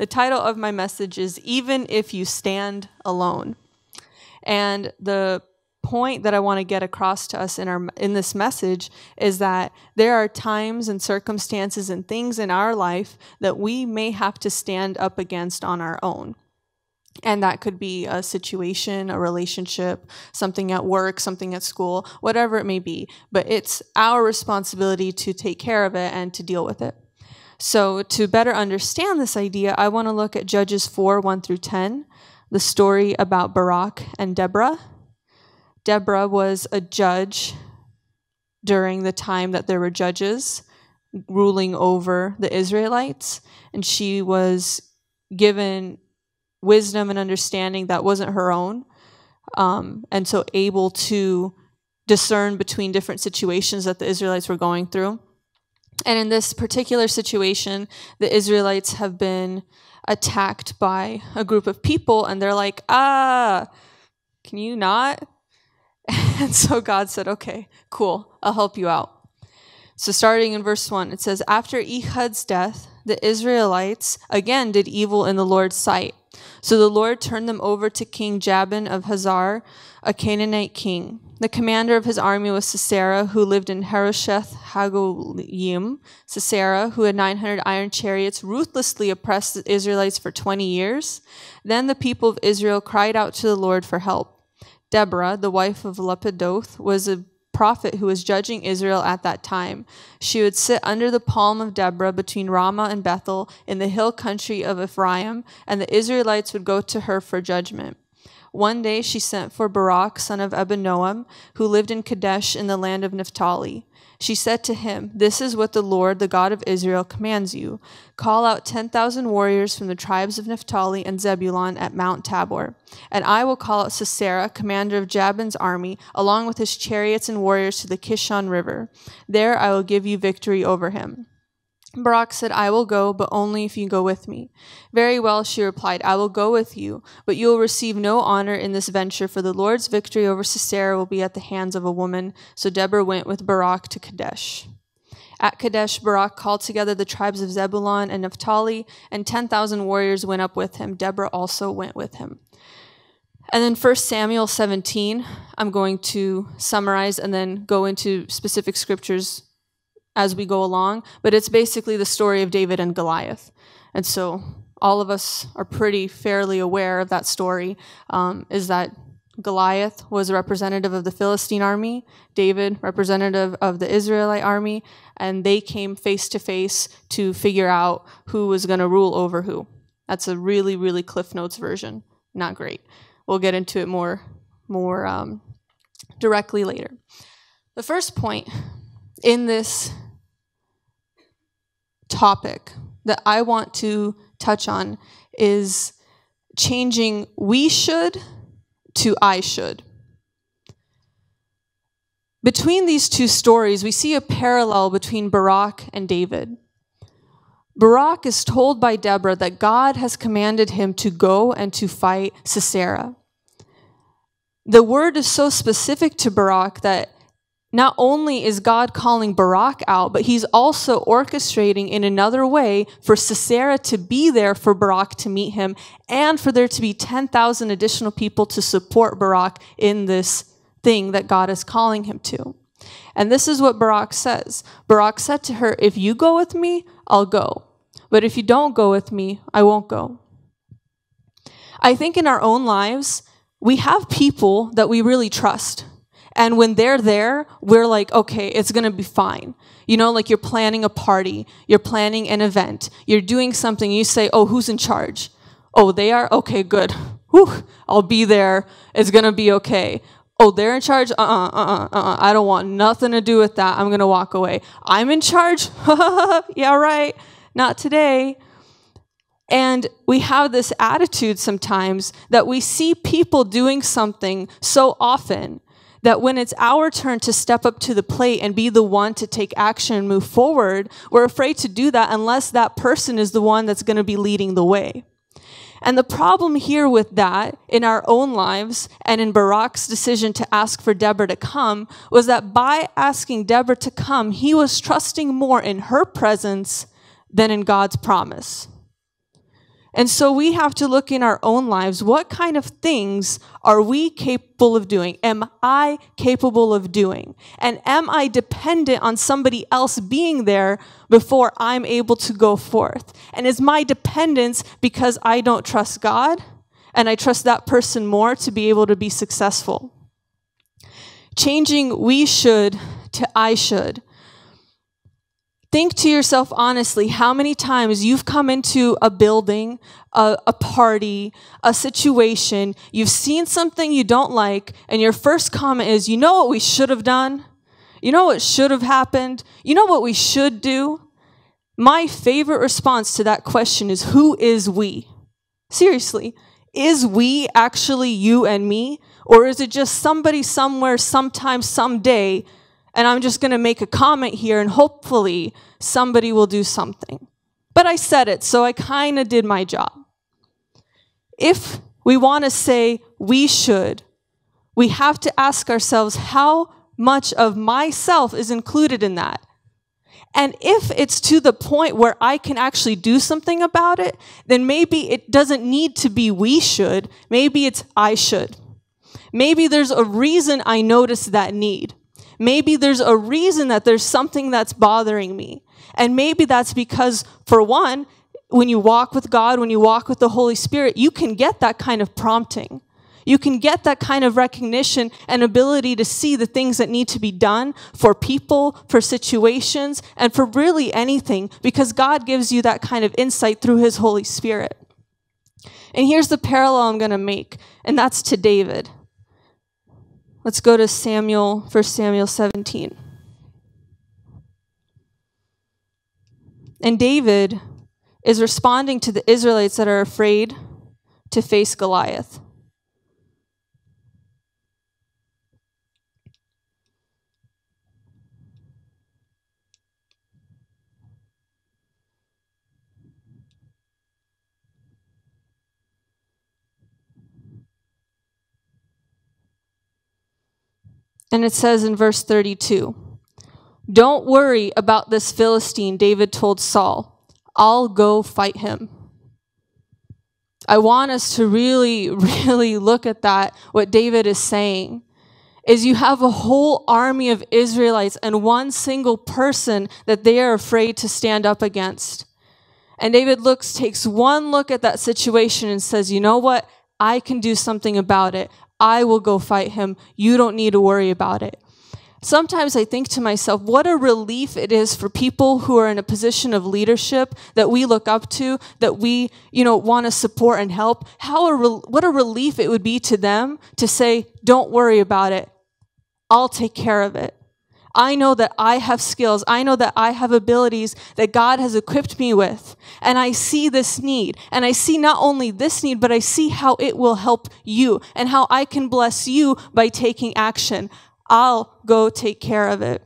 The title of my message is Even If You Stand Alone. And the point that I want to get across to us in our in this message is that there are times and circumstances and things in our life that we may have to stand up against on our own. And that could be a situation, a relationship, something at work, something at school, whatever it may be. But it's our responsibility to take care of it and to deal with it. So, to better understand this idea, I want to look at Judges 4 1 through 10, the story about Barak and Deborah. Deborah was a judge during the time that there were judges ruling over the Israelites, and she was given wisdom and understanding that wasn't her own, um, and so able to discern between different situations that the Israelites were going through. And in this particular situation, the Israelites have been attacked by a group of people, and they're like, ah, can you not? And so God said, okay, cool, I'll help you out. So, starting in verse 1, it says, After Ehud's death, the Israelites again did evil in the Lord's sight. So the Lord turned them over to King Jabin of Hazor, a Canaanite king. The commander of his army was Sisera, who lived in Harosheth Hagoyim. Sisera, who had 900 iron chariots, ruthlessly oppressed the Israelites for 20 years. Then the people of Israel cried out to the Lord for help. Deborah, the wife of Lapidoth, was a prophet who was judging Israel at that time. She would sit under the palm of Deborah between Ramah and Bethel in the hill country of Ephraim, and the Israelites would go to her for judgment. One day she sent for Barak, son of Abinoam, who lived in Kadesh in the land of Naphtali. She said to him, This is what the Lord, the God of Israel, commands you. Call out 10,000 warriors from the tribes of Naphtali and Zebulun at Mount Tabor. And I will call out Sisera, commander of Jabin's army, along with his chariots and warriors to the Kishon River. There I will give you victory over him. Barak said, I will go, but only if you go with me. Very well, she replied, I will go with you, but you will receive no honor in this venture, for the Lord's victory over Sisera will be at the hands of a woman. So Deborah went with Barak to Kadesh. At Kadesh, Barak called together the tribes of Zebulun and Naphtali, and 10,000 warriors went up with him. Deborah also went with him. And then 1 Samuel 17, I'm going to summarize and then go into specific scriptures as we go along, but it's basically the story of David and Goliath. And so all of us are pretty fairly aware of that story um, is that Goliath was a representative of the Philistine army, David, representative of the Israelite army, and they came face to face to figure out who was going to rule over who. That's a really, really Cliff Notes version. Not great. We'll get into it more, more um, directly later. The first point in this topic that I want to touch on is changing we should to I should. Between these two stories, we see a parallel between Barak and David. Barak is told by Deborah that God has commanded him to go and to fight Sisera. The word is so specific to Barak that not only is God calling Barak out, but he's also orchestrating in another way for Sisera to be there for Barak to meet him and for there to be 10,000 additional people to support Barak in this thing that God is calling him to. And this is what Barak says. Barak said to her, If you go with me, I'll go. But if you don't go with me, I won't go. I think in our own lives, we have people that we really trust and when they're there, we're like, okay, it's to be fine. You know, like you're planning a party, you're planning an event, you're doing something, you say, oh, who's in charge? Oh, they are? Okay, good. Whew, I'll be there. It's to be okay. Oh, they're in charge? Uh uh-uh, uh, uh uh, I don't want nothing to do with that. I'm to walk away. I'm in charge? yeah, right. Not today. And we have this attitude sometimes that we see people doing something so often that when it's our turn to step up to the plate and be the one to take action and move forward, we're afraid to do that unless that person is the one that's going to be leading the way. And the problem here with that in our own lives and in Barak's decision to ask for Deborah to come was that by asking Deborah to come, he was trusting more in her presence than in God's promise. And so we have to look in our own lives what kind of things are we capable of doing? Am I capable of doing? And am I dependent on somebody else being there before I'm able to go forth? And is my dependence because I don't trust God and I trust that person more to be able to be successful? Changing we should to I should Think to yourself honestly how many times you've come into a building, a, a, party, a situation, you've seen something you don't like, and your first comment is, You know what we should have done? You know what should have happened? You know what we should do? My favorite response to that question is, Who is we? Seriously, is we actually you and me? Or is it just somebody somewhere, sometime, someday and I'm just going to make a comment here and hopefully somebody will do something. But I said it, so I kind of did my job. If we want to say we should, we have to ask ourselves how much of myself is included in that. And if it's to the point where I can actually do something about it, then maybe it doesn't need to be we should. Maybe it's I should. Maybe there's a reason I notice that need. Maybe there's a reason that there's something that's bothering me. And maybe that's because, for one, when you walk with God, when you walk with the Holy Spirit, you can get that kind of prompting. You can get that kind of recognition and ability to see the things that need to be done for people, for situations, and for really anything because God gives you that kind of insight through His Holy Spirit. And here's the parallel I'm going to make, and that's to David. Let's go to Samuel, 1 Samuel 17. And David is responding to the Israelites that are afraid to face Goliath. And it says in verse 32 Don't worry about this Philistine, David told Saul. I'll go fight him. I want us to really, really look at that, what David is saying. Is you have a whole army of Israelites and one single person that they are afraid to stand up against. And David looks, takes one look at that situation and says, You know what? I can do something about it. I will go fight him. You don't need to worry about it. Sometimes I think to myself, what a relief it is for people who are in a position of leadership that we look up to, that we, you know, want to support and help. How a what a relief it would be to them to say, "Don't worry about it. I'll take care of it." I know that I have skills. I know that I have abilities that God has equipped me with. And I see this need. And I see not only this need, but I see how it will help you and how I can bless you by taking action. I'll go take care of it.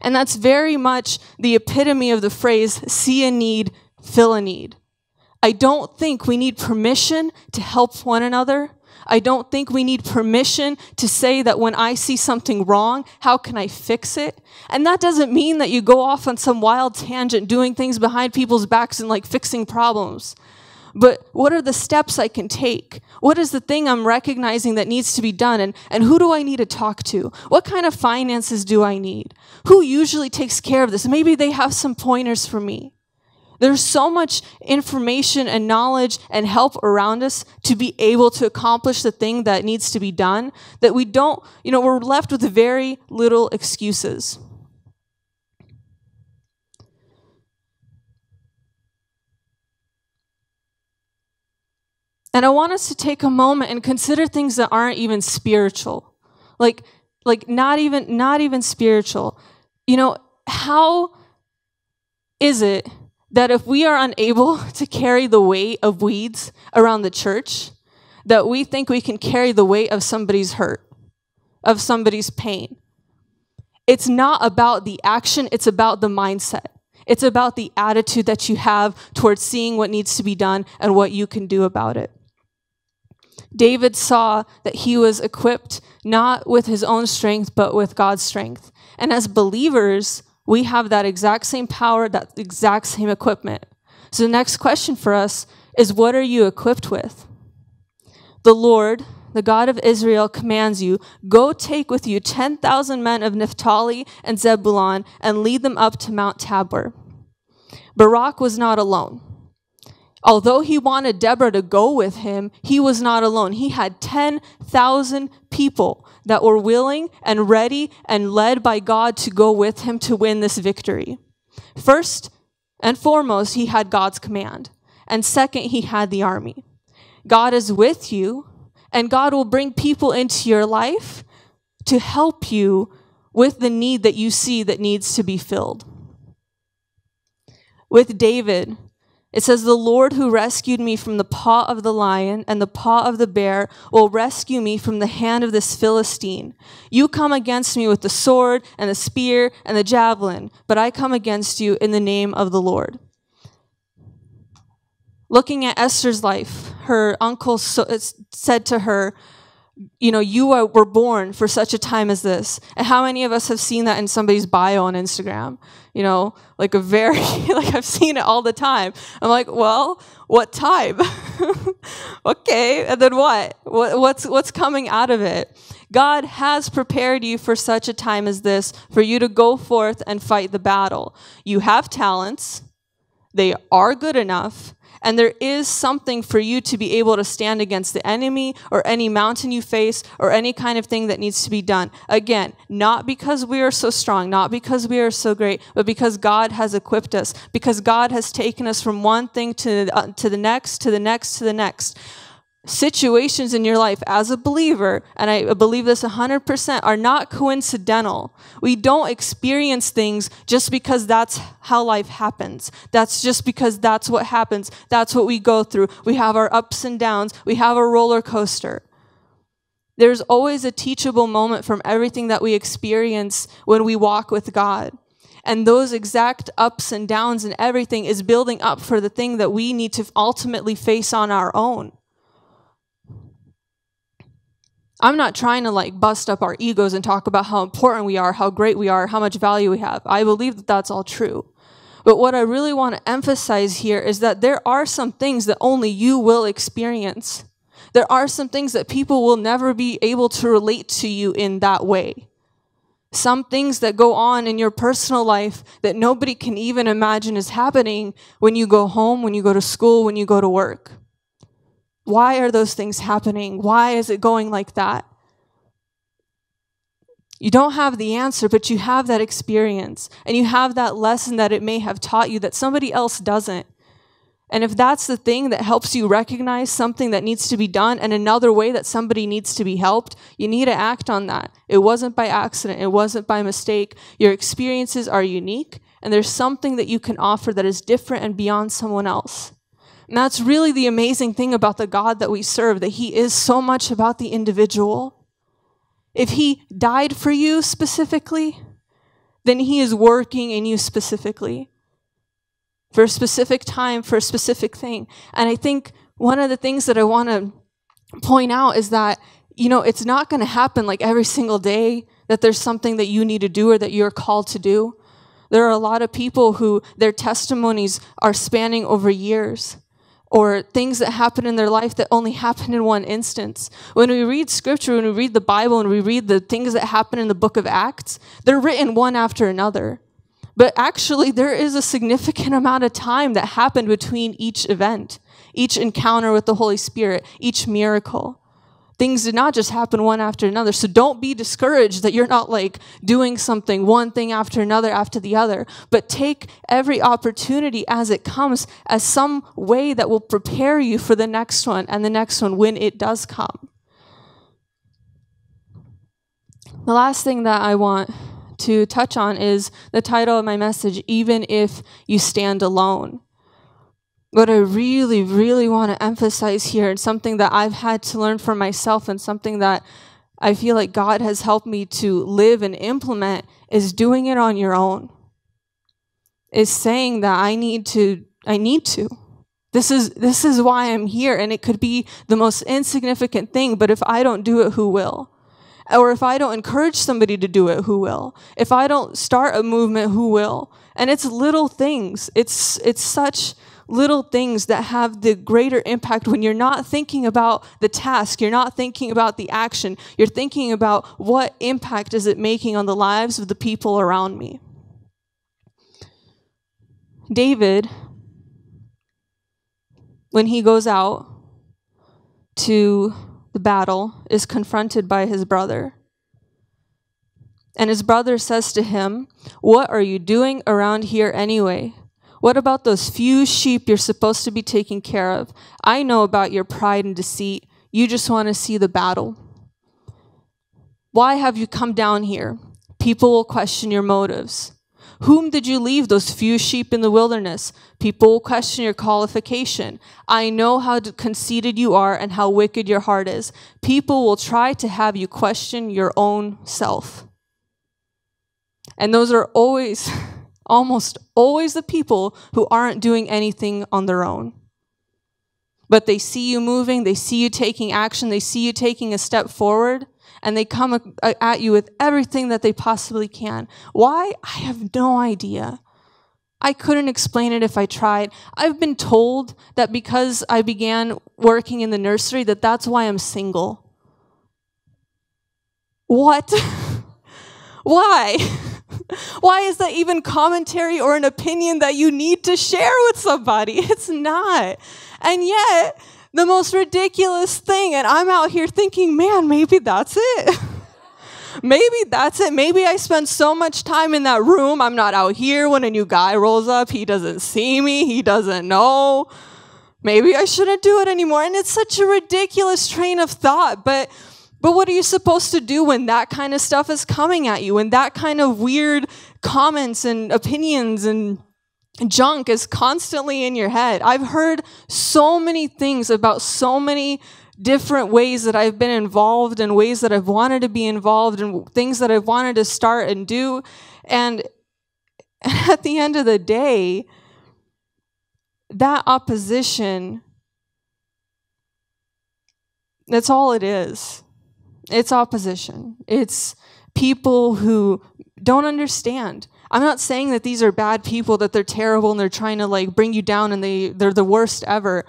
And that's very much the epitome of the phrase see a need, fill a need. I don't think we need permission to help one another. I don't think we need permission to say that when I see something wrong, how can I fix it? And that doesn't mean that you go off on some wild tangent doing things behind people's backs and like fixing problems. But what are the steps I can take? What is the thing I'm recognizing that needs to be done? And, and who do I need to talk to? What kind of finances do I need? Who usually takes care of this? Maybe they have some pointers for me. There's so much information and knowledge and help around us to be able to accomplish the thing that needs to be done that we don't, you know, we're left with very little excuses. And I want us to take a moment and consider things that aren't even spiritual. Like like not even not even spiritual. You know, how is it that if we are unable to carry the weight of weeds around the church, that we think we can carry the weight of somebody's hurt, of somebody's pain. It's not about the action, it's about the mindset. It's about the attitude that you have towards seeing what needs to be done and what you can do about it. David saw that he was equipped not with his own strength, but with God's strength. And as believers, we have that exact same power, that exact same equipment. So the next question for us is what are you equipped with? The Lord, the God of Israel, commands you go take with you 10,000 men of Naphtali and Zebulun and lead them up to Mount Tabor. Barak was not alone. Although he wanted Deborah to go with him, he was not alone. He had 10,000 people that were willing and ready and led by God to go with him to win this victory. First and foremost, he had God's command. And second, he had the army. God is with you, and God will bring people into your life to help you with the need that you see that needs to be filled. With David, it says, The Lord who rescued me from the paw of the lion and the paw of the bear will rescue me from the hand of this Philistine. You come against me with the sword and the spear and the javelin, but I come against you in the name of the Lord. Looking at Esther's life, her uncle said to her, you know, you were born for such a time as this. And how many of us have seen that in somebody's bio on Instagram? You know, like a very, like I've seen it all the time. I'm like, well, what time? okay, and then what? what? What's what's coming out of it? God has prepared you for such a time as this, for you to go forth and fight the battle. You have talents; they are good enough and there is something for you to be able to stand against the enemy or any mountain you face or any kind of thing that needs to be done. Again, not because we are so strong, not because we are so great, but because God has equipped us, because God has taken us from one thing to, uh, to the next, to the next, to the next situations in your life as a believer, and I believe this 100%, are not coincidental. We don't experience things just because that's how life happens. That's just because that's what happens. That's what we go through. We have our ups and downs, we have a roller coaster. There's always a teachable moment from everything that we experience when we walk with God. And those exact ups and downs and everything is building up for the thing that we need to ultimately face on our own. I'm not trying to like bust up our egos and talk about how important we are, how great we are, how much value we have. I believe that that's all true. But what I really want to emphasize here is that there are some things that only you will experience. There are some things that people will never be able to relate to you in that way. Some things that go on in your personal life that nobody can even imagine is happening when you go home, when you go to school, when you go to work. Why are those things happening? Why is it going like that? You don't have the answer, but you have that experience and you have that lesson that it may have taught you that somebody else doesn't. And if that's the thing that helps you recognize something that needs to be done and another way that somebody needs to be helped, you need to act on that. It wasn't by accident, it wasn't by mistake. Your experiences are unique, and there's something that you can offer that is different and beyond someone else. And that's really the amazing thing about the God that we serve, that He is so much about the individual. If He died for you specifically, then He is working in you specifically for a specific time, for a specific thing. And I think one of the things that I want to point out is that, you know, it's not going to happen like every single day that there's something that you need to do or that you're called to do. There are a lot of people who their testimonies are spanning over years or things that happen in their life that only happen in one instance. When we read scripture, when we read the Bible, and we read the things that happen in the book of Acts, they're written one after another. But actually, there is a significant amount of time that happened between each event, each encounter with the Holy Spirit, each miracle things did not just happen one after another. So don't be discouraged that you're not like doing something one thing after another after the other, but take every opportunity as it comes as some way that will prepare you for the next one and the next one when it does come. The last thing that I want to touch on is the title of my message, Even If You Stand Alone. What I really, really want to emphasize here, and something that I've had to learn for myself, and something that I feel like God has helped me to live and implement, is doing it on your own. Is saying that I need to, I need to. This is, this is why I'm here, and it could be the most insignificant thing, but if I don't do it, who will? Or if I don't encourage somebody to do it, who will? If I don't start a movement, who will? And it's little things. It's, it's such little things that have the greater impact when you're not thinking about the task, you're not thinking about the action, you're thinking about what impact is it making on the lives of the people around me. David, when he goes out to the battle, is confronted by his brother. And his brother says to him, What are you doing around here anyway? What about those few sheep you're supposed to be taking care of? I know about your pride and deceit. You just want to see the battle. Why have you come down here? People will question your motives. Whom did you leave those few sheep in the wilderness? People will question your qualification. I know how conceited you are and how wicked your heart is. People will try to have you question your own self. And those are always, almost always the people who aren't doing anything on their own. But they see you moving, they see you taking action, they see you taking a step forward, and they come at you with everything that they possibly can. Why? I have no idea. I couldn't explain it if I tried. I've been told that because I began working in the nursery that that's why I'm single. What? why? why is that even commentary or an opinion that you need to share with somebody? It's not. And yet, the most ridiculous thing. And I'm out here thinking, man, maybe that's it. maybe that's it. Maybe I spend so much time in that room. I'm not out here when a new guy rolls up. He doesn't see me, he doesn't know. Maybe I shouldn't do it anymore. And it's such a ridiculous train of thought. But but what are you supposed to do when that kind of stuff is coming at you? When that kind of weird comments and opinions and junk is constantly in your head. I've heard so many things about so many different ways that I've been involved and ways that I've wanted to be involved and things that I've wanted to start and do. And at the end of the day, that opposition, that's all it is. It's opposition. It's people who don't understand I'm not saying that these are bad people, that they're terrible and they're trying to like bring you down and they, they're the worst ever.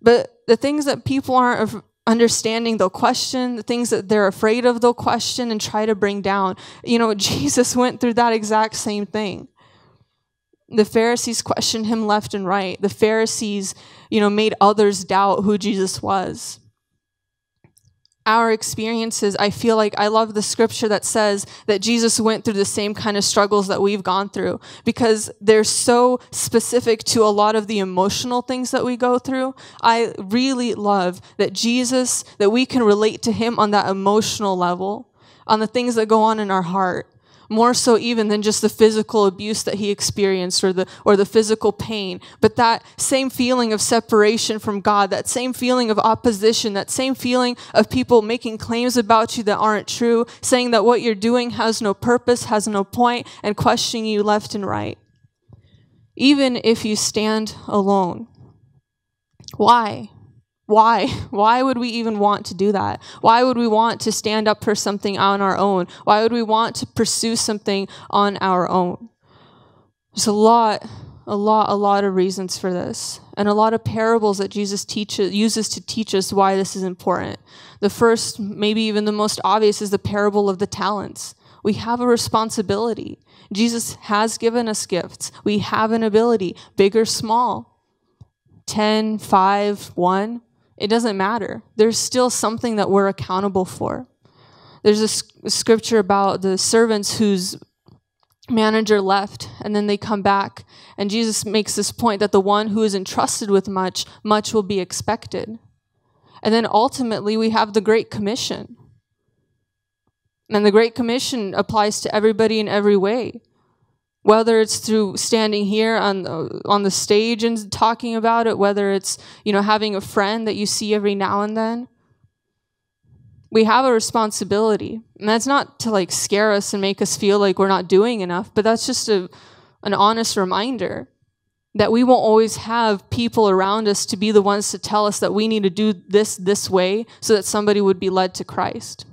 But the things that people aren't understanding, they'll question. The things that they're afraid of, they'll question and try to bring down. You know, Jesus went through that exact same thing. The Pharisees questioned him left and right. The Pharisees, you know, made others doubt who Jesus was our experiences, I feel like I love the scripture that says that Jesus went through the same kind of struggles that we've gone through because they're so specific to a lot of the emotional things that we go through. I really love that Jesus, that we can relate to him on that emotional level, on the things that go on in our heart more so even than just the physical abuse that he experienced or the or the physical pain but that same feeling of separation from God that same feeling of opposition that same feeling of people making claims about you that aren't true saying that what you're doing has no purpose has no point and questioning you left and right. Even if you stand alone why why? Why would we even want to do that? Why would we want to stand up for something on our own? Why would we want to pursue something on our own? There's a lot, a lot, a lot of reasons for this, and a lot of parables that Jesus teaches uses to teach us why this is important. The first, maybe even the most obvious, is the parable of the talents. We have a responsibility. Jesus has given us gifts. We have an ability, big or small. 10, 5, 1 it doesn't matter. There's still something that we're accountable for. There's a, scripture about the servants whose manager left and then they come back. And Jesus makes this point that the one who is entrusted with much, much will be expected. And then ultimately, we have the Great Commission. And the Great Commission applies to everybody in every way whether it's through standing here on the, on the stage and talking about it whether it's you know having a friend that you see every now and then we have a responsibility. And that's not to like scare us and make us feel like we're not doing enough but that's just a, an honest reminder that we won't always have people around us to be the ones to tell us that we need to do this this way so that somebody would be led to christ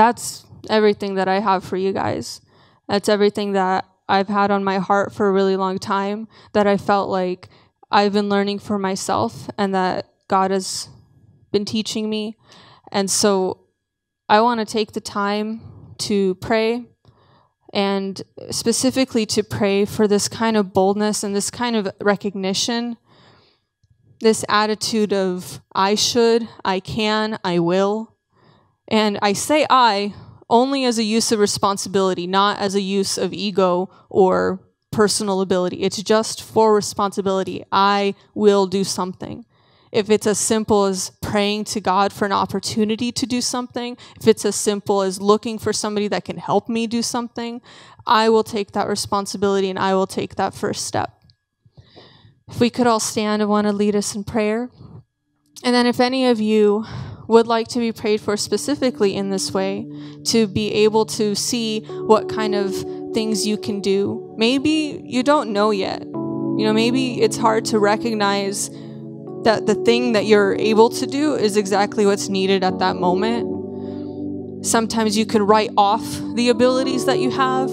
that's everything that I have for you guys. That's everything that I've had on my heart for a really long time that I felt like I've been learning for myself and that God has been teaching me. And so I want to take the time to pray and specifically to pray for this kind of boldness and this kind of recognition, this attitude of I should, I can, I will. And I say I only as a use of responsibility, not as a use of ego or personal ability. It's just for responsibility. I will do something. If it's as simple as praying to God for an opportunity to do something, if it's as simple as looking for somebody that can help me do something, I will take that responsibility and I will take that first step. If we could all stand, I want to lead us in prayer. And then, if any of you would like to be prayed for specifically in this way, to be able to see what kind of things you can do. Maybe you don't know yet. You know, maybe it's hard to recognize that the thing that you're able to do is exactly what's needed at that moment. Sometimes you can write off the abilities that you have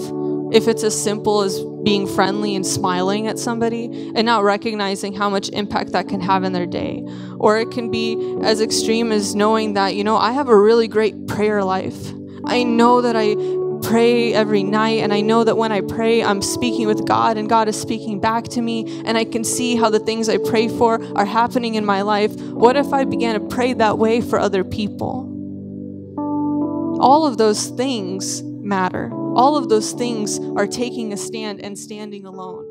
if it's as simple as being friendly and smiling at somebody and not recognizing how much impact that can have in their day. Or it can be as extreme as knowing that, you know, I have a really great prayer life. I know that I pray every night and I know that when I pray, I'm speaking with God and God is speaking back to me and I can see how the things I pray for are happening in my life. What if I began to pray that way for other people? All of those things matter. All of those things are taking a stand and standing alone.